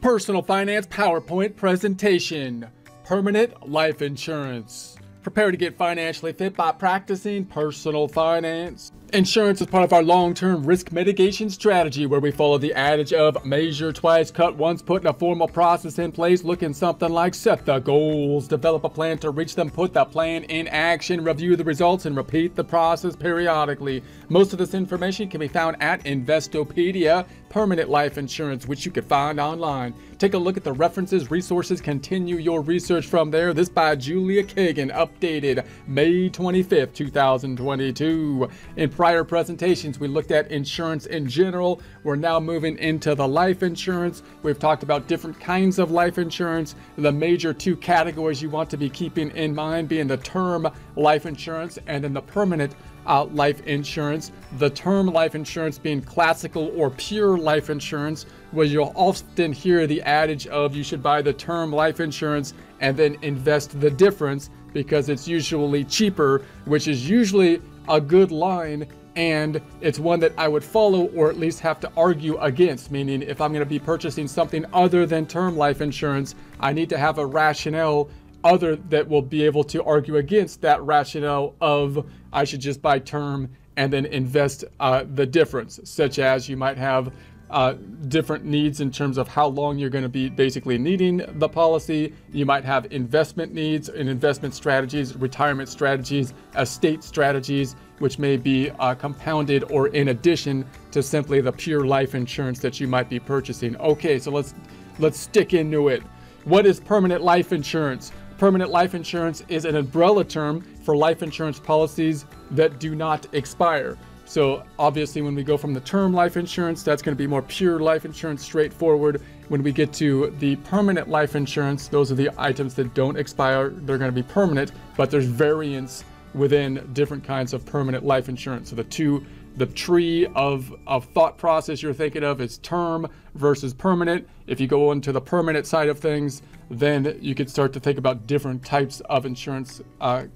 Personal Finance PowerPoint presentation. Permanent life insurance. Prepare to get financially fit by practicing personal finance. Insurance is part of our long-term risk mitigation strategy where we follow the adage of measure twice, cut once, putting a formal process in place looking something like set the goals, develop a plan to reach them, put the plan in action, review the results, and repeat the process periodically. Most of this information can be found at Investopedia, permanent life insurance, which you can find online. Take a look at the references, resources, continue your research from there. This by Julia Kagan, updated May 25th, 2022. In prior presentations, we looked at insurance in general. We're now moving into the life insurance. We've talked about different kinds of life insurance. The major two categories you want to be keeping in mind being the term life insurance and then the permanent uh, life insurance. The term life insurance being classical or pure life insurance, where you'll often hear the adage of you should buy the term life insurance and then invest the difference because it's usually cheaper, which is usually a good line and it's one that I would follow or at least have to argue against. Meaning, if I'm going to be purchasing something other than term life insurance, I need to have a rationale other that will be able to argue against that rationale of I should just buy term and then invest uh, the difference, such as you might have uh, different needs in terms of how long you're going to be basically needing the policy. You might have investment needs and investment strategies, retirement strategies, estate strategies, which may be uh, compounded or in addition to simply the pure life insurance that you might be purchasing. Okay, so let's let's stick into it. What is permanent life insurance? Permanent life insurance is an umbrella term for life insurance policies that do not expire. So obviously when we go from the term life insurance, that's going to be more pure life insurance, straightforward. When we get to the permanent life insurance, those are the items that don't expire. They're going to be permanent, but there's variance within different kinds of permanent life insurance. So the two, the tree of, of thought process you're thinking of is term versus permanent. If you go into the permanent side of things, then you could start to think about different types of insurance uh,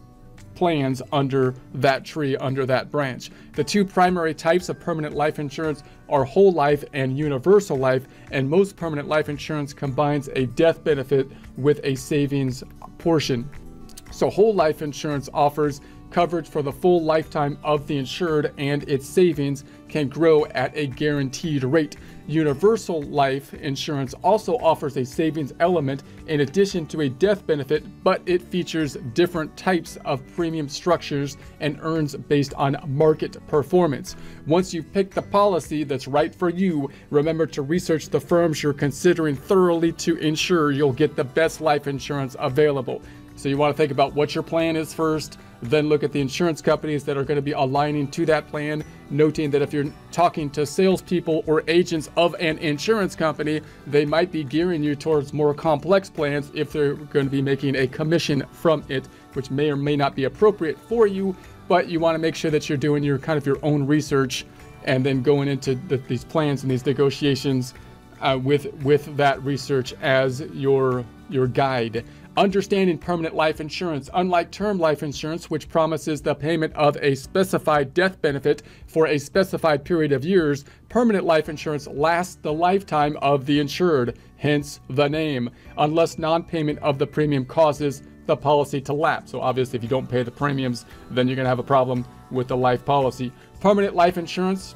plans under that tree, under that branch. The two primary types of permanent life insurance are whole life and universal life, and most permanent life insurance combines a death benefit with a savings portion. So, whole life insurance offers coverage for the full lifetime of the insured, and its savings can grow at a guaranteed rate. Universal life insurance also offers a savings element in addition to a death benefit, but it features different types of premium structures and earns based on market performance. Once you've picked the policy that's right for you, remember to research the firms you're considering thoroughly to ensure you'll get the best life insurance available. So you want to think about what your plan is first, then look at the insurance companies that are going to be aligning to that plan, noting that if you're talking to salespeople or agents of an insurance company, they might be gearing you towards more complex plans if they're going to be making a commission from it, which may or may not be appropriate for you. But you want to make sure that you're doing your kind of your own research and then going into the, these plans and these negotiations uh, with with that research as your your guide. Understanding permanent life insurance, unlike term life insurance, which promises the payment of a specified death benefit for a specified period of years, permanent life insurance lasts the lifetime of the insured, hence the name, unless non payment of the premium causes the policy to lapse. So, obviously, if you don't pay the premiums, then you're going to have a problem with the life policy. Permanent life insurance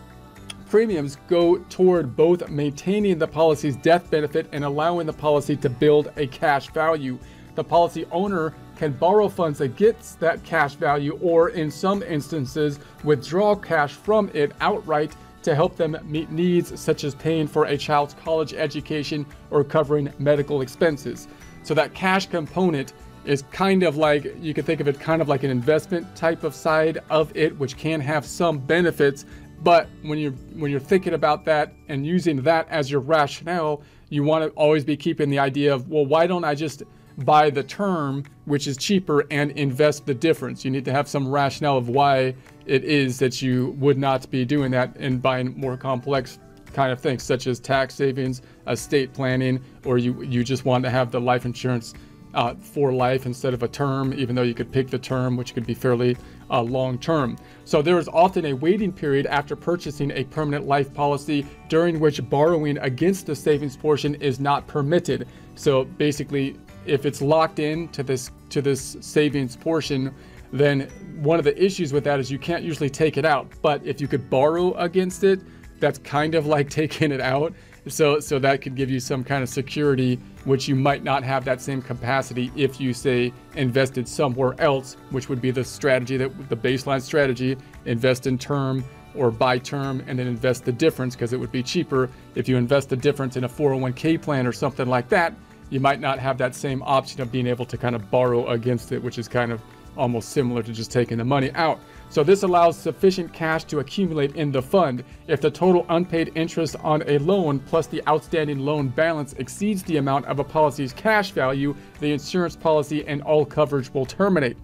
premiums go toward both maintaining the policy's death benefit and allowing the policy to build a cash value the policy owner can borrow funds against that cash value or, in some instances, withdraw cash from it outright to help them meet needs such as paying for a child's college education or covering medical expenses. So, that cash component is kind of like you can think of it kind of like an investment type of side of it, which can have some benefits. But when you're when you're thinking about that and using that as your rationale, you want to always be keeping the idea of well, why don't I just buy the term, which is cheaper, and invest the difference. You need to have some rationale of why it is that you would not be doing that and buying more complex kind of things, such as tax savings, estate planning, or you, you just want to have the life insurance uh, for life instead of a term, even though you could pick the term, which could be fairly uh, long term. So there is often a waiting period after purchasing a permanent life policy during which borrowing against the savings portion is not permitted. So basically, if it's locked in to this to this savings portion, then one of the issues with that is you can't usually take it out. But if you could borrow against it, that's kind of like taking it out. So so that could give you some kind of security which you might not have that same capacity if you say invested somewhere else, which would be the strategy that the baseline strategy, invest in term or buy term and then invest the difference because it would be cheaper. If you invest the difference in a 401k plan or something like that, you might not have that same option of being able to kind of borrow against it, which is kind of almost similar to just taking the money out. So this allows sufficient cash to accumulate in the fund. If the total unpaid interest on a loan plus the outstanding loan balance exceeds the amount of a policy's cash value, the insurance policy and all coverage will terminate.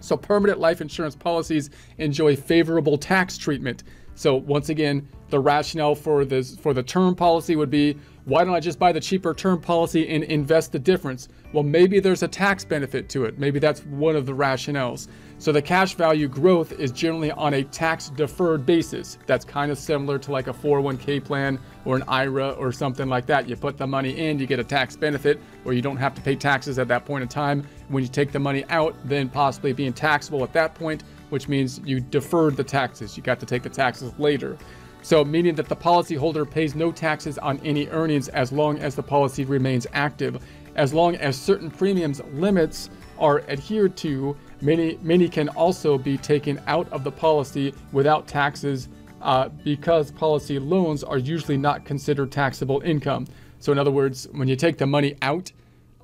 So permanent life insurance policies enjoy favorable tax treatment. So once again, the rationale for this for the term policy would be why don't I just buy the cheaper term policy and invest the difference? Well, maybe there's a tax benefit to it. Maybe that's one of the rationales. So the cash value growth is generally on a tax deferred basis. That's kind of similar to like a 401k plan or an IRA or something like that. You put the money in, you get a tax benefit, or you don't have to pay taxes at that point in time. When you take the money out, then possibly being taxable at that point, which means you deferred the taxes. You got to take the taxes later. So meaning that the policyholder pays no taxes on any earnings as long as the policy remains active. As long as certain premiums limits are adhered to, many, many can also be taken out of the policy without taxes uh, because policy loans are usually not considered taxable income. So in other words, when you take the money out,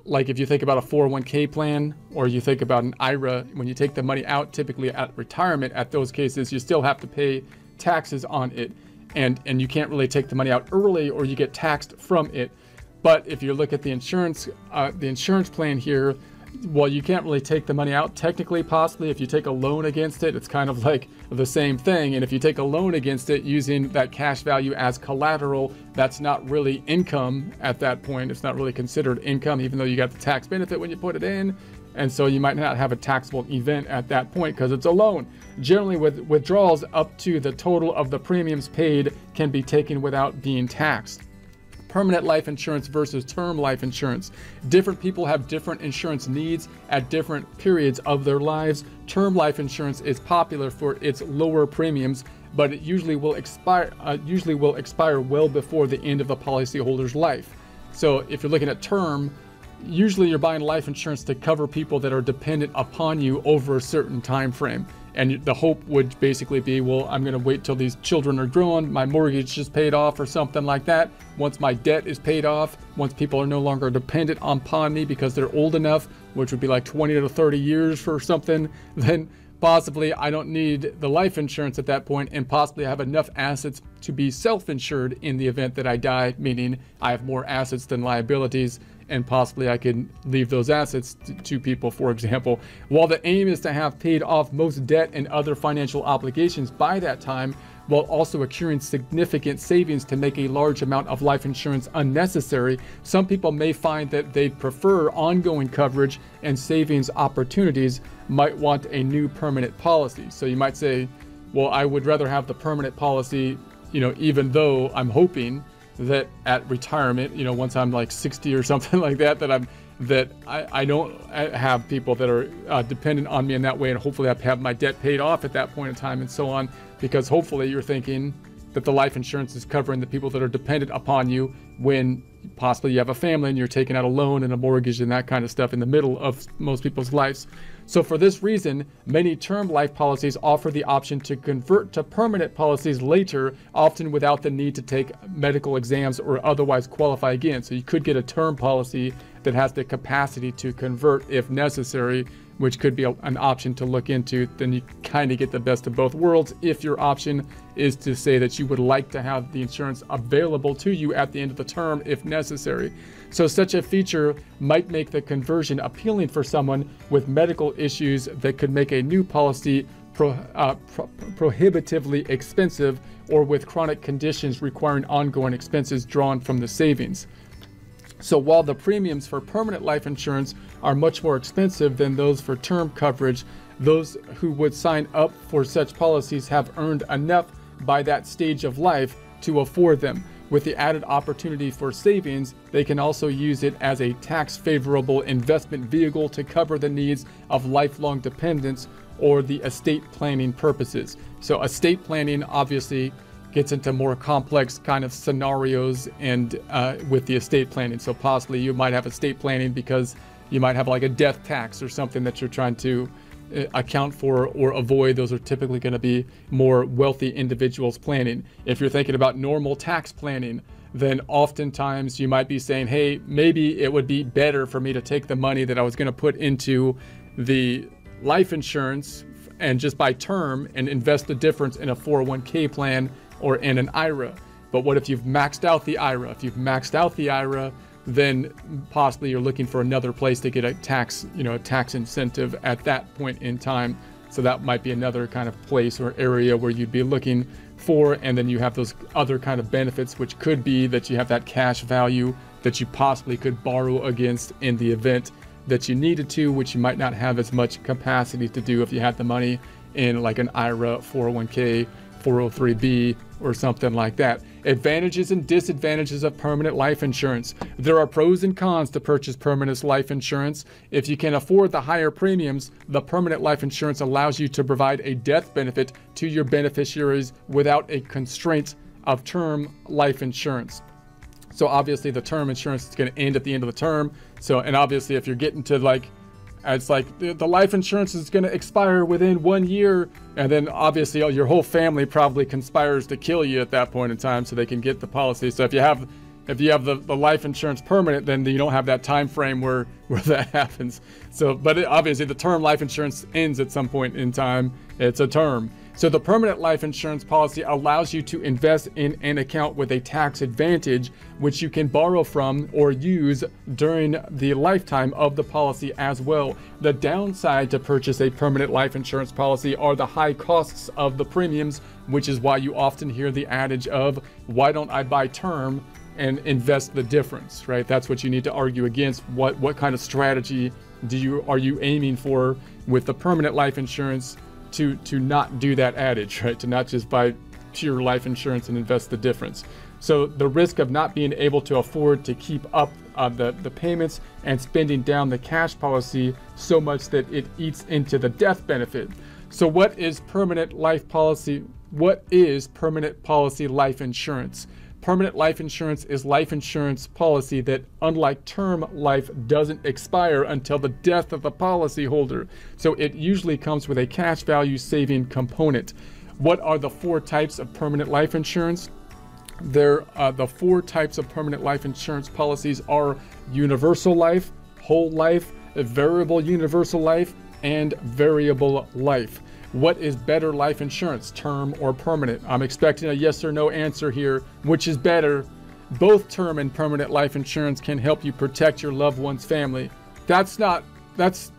like if you think about a 401k plan or you think about an IRA, when you take the money out, typically at retirement, at those cases, you still have to pay taxes on it and and you can't really take the money out early or you get taxed from it. But if you look at the insurance uh, the insurance plan here, well, you can't really take the money out technically. Possibly, if you take a loan against it, it's kind of like the same thing. And if you take a loan against it using that cash value as collateral, that's not really income at that point. It's not really considered income, even though you got the tax benefit when you put it in. And so you might not have a taxable event at that point because it's a loan. Generally, with withdrawals up to the total of the premiums paid can be taken without being taxed. Permanent life insurance versus term life insurance. Different people have different insurance needs at different periods of their lives. Term life insurance is popular for its lower premiums, but it usually will expire uh, usually will expire well before the end of the policyholder's life. So if you're looking at term, usually you're buying life insurance to cover people that are dependent upon you over a certain time frame. And the hope would basically be, well, I'm going to wait till these children are grown, my mortgage is paid off, or something like that. Once my debt is paid off, once people are no longer dependent upon me because they're old enough, which would be like 20 to 30 years for something, then possibly I don't need the life insurance at that point, and possibly I have enough assets to be self insured in the event that I die, meaning I have more assets than liabilities and possibly I can leave those assets to, to, people, for example. While the aim is to have paid off most debt and other financial obligations by that time, while also accruing significant savings to make a large amount of life insurance unnecessary, some people may find that they prefer ongoing coverage and savings opportunities, might want a new permanent policy. So you might say, well, I would rather have the permanent policy, you know, even though I'm hoping that at retirement, you know, once I'm like 60 or something like that, that I'm that I, I don't have people that are uh, dependent on me in that way, and hopefully I have my debt paid off at that point in time, and so on. Because hopefully you're thinking that the life insurance is covering the people that are dependent upon you when possibly you have a family and you're taking out a loan and a mortgage and that kind of stuff in the middle of most people's lives. So for this reason, many term life policies offer the option to convert to permanent policies later, often without the need to take medical exams or otherwise qualify again. So you could get a term policy that has the capacity to convert if necessary which could be a, an option to look into, then you kind of get the best of both worlds if your option is to say that you would like to have the insurance available to you at the end of the term if necessary. So, such a feature might make the conversion appealing for someone with medical issues that could make a new policy pro, uh, pro, prohibitively expensive or with chronic conditions requiring ongoing expenses drawn from the savings. So while the premiums for permanent life insurance are much more expensive than those for term coverage, those who would sign up for such policies have earned enough by that stage of life to afford them. With the added opportunity for savings, they can also use it as a tax favorable investment vehicle to cover the needs of lifelong dependents or the estate planning purposes. So, estate planning obviously gets into more complex kind of scenarios and uh, with the estate planning. So, possibly you might have estate planning because you might have like a death tax or something that you're trying to uh, account for or avoid. Those are typically going to be more wealthy individuals planning. If you're thinking about normal tax planning, then oftentimes you might be saying, hey, maybe it would be better for me to take the money that I was going to put into the life insurance and just buy term and invest the difference in a 401k plan or in an IRA. But what if you've maxed out the IRA? If you've maxed out the IRA, then possibly you're looking for another place to get a tax, you know, a tax incentive at that point in time. So that might be another kind of place or area where you'd be looking for. And then you have those other kind of benefits, which could be that you have that cash value that you possibly could borrow against in the event that you needed to, which you might not have as much capacity to do if you had the money in like an IRA, 401k, 403b, or something like that. Advantages and disadvantages of permanent life insurance. There are pros and cons to purchase permanent life insurance. If you can afford the higher premiums, the permanent life insurance allows you to provide a death benefit to your beneficiaries without a constraint of term life insurance. So obviously the term insurance is going to end at the end of the term. So and obviously if you're getting to like it's like the, the life insurance is going to expire within one year, and then obviously your whole family probably conspires to kill you at that point in time so they can get the policy. So if you have if you have the, the life insurance permanent, then you don't have that time frame where where that happens. So, but it, obviously the term life insurance ends at some point in time. It's a term. So the permanent life insurance policy allows you to invest in an account with a tax advantage, which you can borrow from or use during the lifetime of the policy as well. The downside to purchase a permanent life insurance policy are the high costs of the premiums, which is why you often hear the adage of, why don't I buy term and invest the difference, right? That's what you need to argue against. What, what kind of strategy do you, are you aiming for with the permanent life insurance to to not do that adage, right? To not just buy pure life insurance and invest the difference. So the risk of not being able to afford to keep up uh, the, the payments and spending down the cash policy so much that it eats into the death benefit. So what is permanent life policy? What is permanent policy life insurance? Permanent life insurance is life insurance policy that, unlike term life, doesn't expire until the death of the policyholder. So it usually comes with a cash value saving component. What are the four types of permanent life insurance? There, uh, the four types of permanent life insurance policies are universal life, whole life, variable universal life, and variable life. What is better life insurance, term or permanent? I'm expecting a yes or no answer here. Which is better? Both term and permanent life insurance can help you protect your loved one's family. That's not, that's,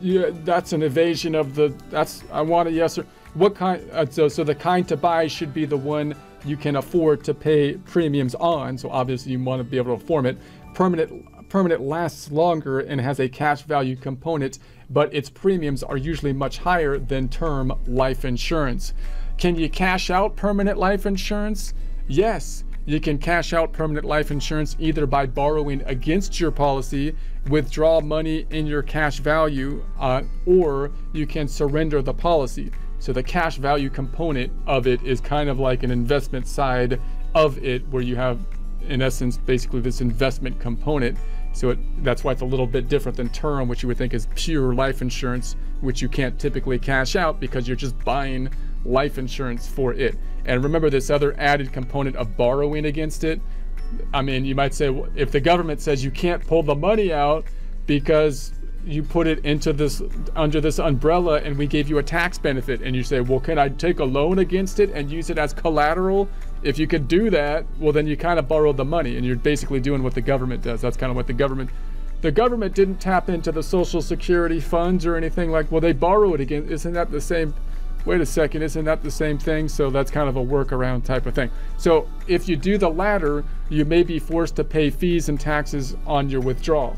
yeah, that's an evasion of the, that's, I want a yes or, what kind, uh, so, so the kind to buy should be the one you can afford to pay premiums on. So obviously you want to be able to afford it. Permanent permanent lasts longer and has a cash value component, but its premiums are usually much higher than term life insurance. Can you cash out permanent life insurance? Yes. You can cash out permanent life insurance either by borrowing against your policy, withdraw money in your cash value, uh, or you can surrender the policy. So the cash value component of it is kind of like an investment side of it, where you have, in essence, basically this investment component so it, that's why it's a little bit different than term, which you would think is pure life insurance, which you can't typically cash out because you're just buying life insurance for it. And remember this other added component of borrowing against it. I mean, you might say, well, if the government says you can't pull the money out because you put it into this under this umbrella and we gave you a tax benefit and you say well can i take a loan against it and use it as collateral if you could do that well then you kind of borrowed the money and you're basically doing what the government does. That's kind of what the government the government didn't tap into the social security funds or anything like well they borrow it again. Isn't that the same wait a second isn't that the same thing? So that's kind of a workaround type of thing. So if you do the latter you may be forced to pay fees and taxes on your withdrawal.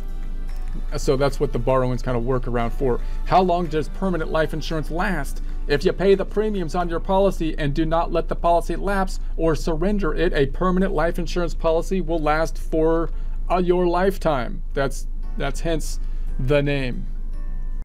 So that's what the borrowings kind of work around for. How long does permanent life insurance last? If you pay the premiums on your policy and do not let the policy lapse or surrender it, a permanent life insurance policy will last for uh, your lifetime. That's that's hence the name.